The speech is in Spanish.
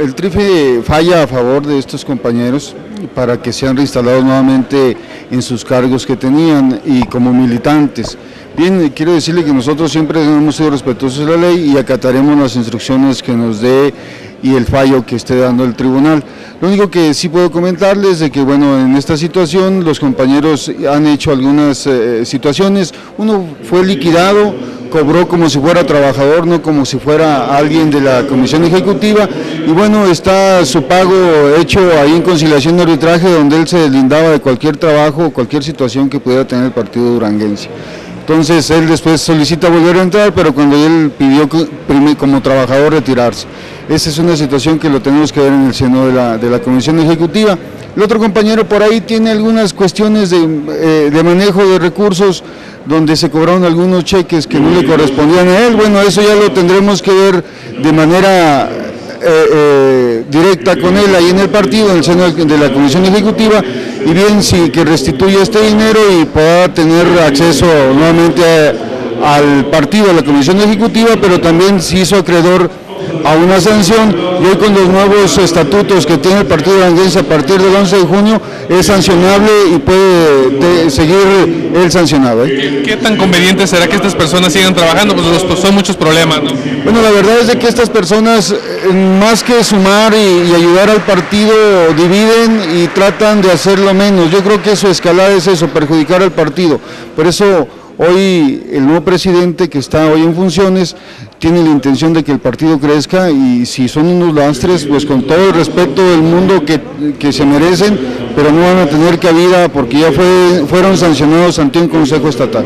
El TRIFE falla a favor de estos compañeros para que sean reinstalados nuevamente en sus cargos que tenían y como militantes. Bien, quiero decirle que nosotros siempre hemos sido respetuosos de la ley y acataremos las instrucciones que nos dé y el fallo que esté dando el tribunal. Lo único que sí puedo comentarles de que bueno, en esta situación los compañeros han hecho algunas eh, situaciones, uno fue liquidado, cobró como si fuera trabajador, no como si fuera alguien de la comisión ejecutiva y bueno, está su pago hecho ahí en conciliación de arbitraje donde él se deslindaba de cualquier trabajo o cualquier situación que pudiera tener el partido duranguense. Entonces él después solicita volver a entrar, pero cuando él pidió como trabajador retirarse. Esa es una situación que lo tenemos que ver en el seno de la, de la Comisión Ejecutiva. El otro compañero por ahí tiene algunas cuestiones de, eh, de, manejo de recursos donde se cobraron algunos cheques que no le correspondían a él. Bueno, eso ya lo tendremos que ver de manera eh, eh, directa con él ahí en el partido, en el seno de la Comisión Ejecutiva, y bien si que restituya este dinero y pueda tener acceso nuevamente al partido, a la Comisión Ejecutiva, pero también si hizo acreedor a una sanción y hoy con los nuevos estatutos que tiene el Partido Duranguense a partir del 11 de junio es sancionable y puede seguir el sancionado. ¿eh? ¿Qué, tan conveniente será que estas personas sigan trabajando? Pues, pues son muchos problemas. ¿no? Bueno, la verdad es de que estas personas eh, más que sumar y, ayudar al partido dividen y tratan de hacerlo menos. Yo creo que su escalada es eso, perjudicar al partido. Por eso Hoy el nuevo presidente que está hoy en funciones tiene la intención de que el partido crezca y si son unos lastres, pues con todo el respeto del mundo que, se merecen, pero no van a tener cabida porque ya fue, fueron sancionados ante un consejo estatal.